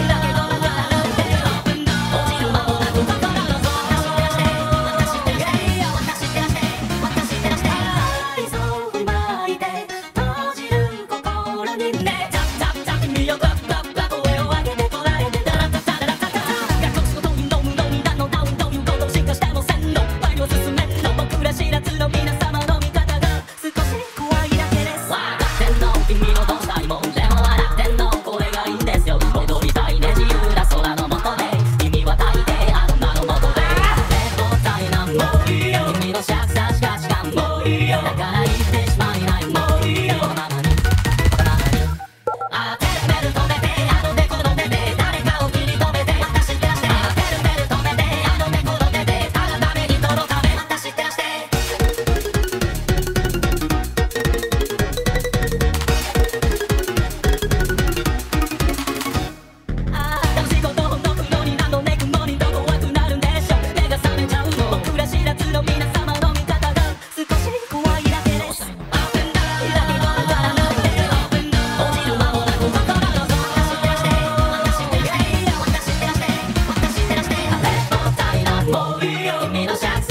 啊色車 shots.